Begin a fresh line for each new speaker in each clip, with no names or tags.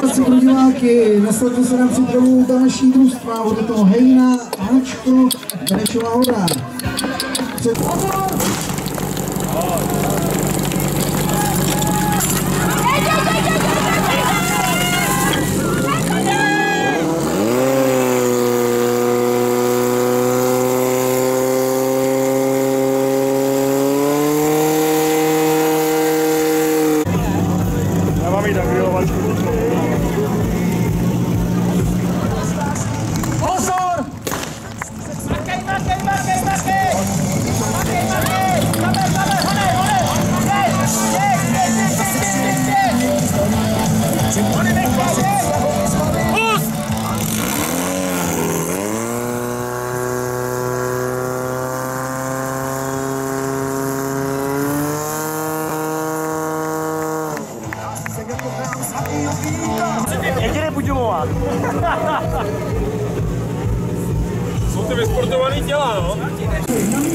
Pro diváky, nasadte se na přípravu další družstva, bude to Hejna, Ačko, Benešová hoda.
Jediný Budilová. Jsou ty vysportovaný těla, no? No,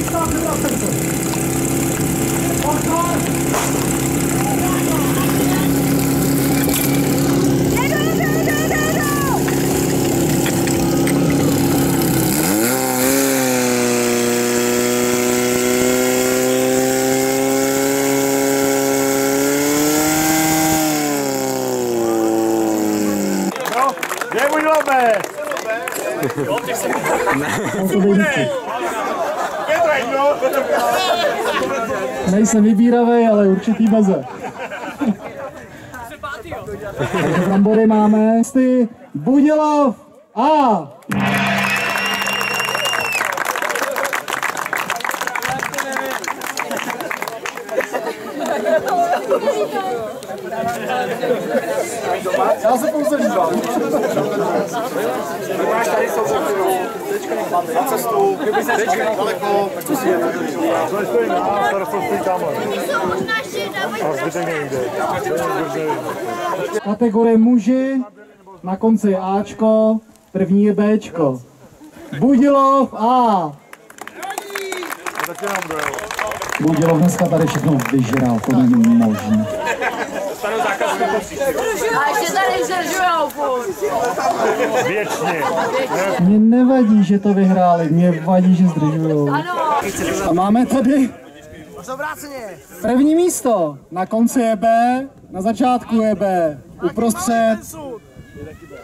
jedno?
Nejsem vybíravý, ale určitý. Takže brambory máme. Ty Budělov a Já se pouze dívám.
Na cestu, kdyby se daleko, tak to si je. To stojí na starostovství tam. A zbytek nejde.
Kategorie muži, na konci je Ačko, první je Bčko. Budilov A. Budilov dneska tady všechno vyžral, to není možné.
A ještě tady zdržujou furt.
Věčně.
Mně nevadí, že to vyhráli, mě vadí, že zdržujou. A máme tady první místo. Na konci je B, na začátku je B, uprostřed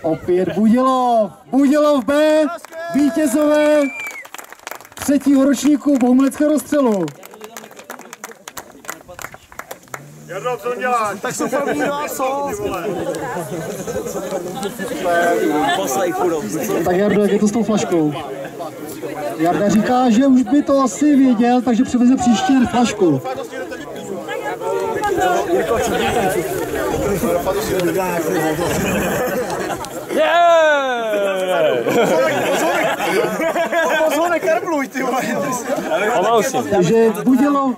opět Budělov. Budělov B, vítězové třetího ročníku Bohumleckého rozstřelu.
Jardo, co děláš? Tak se první co?
Tak Jardo, jak je to s tou flaškou? Jarda říká, že už by to asi věděl, takže přiveze příště flašku.
Pozor, nekarbluj, ty vole.
Takže Budělov.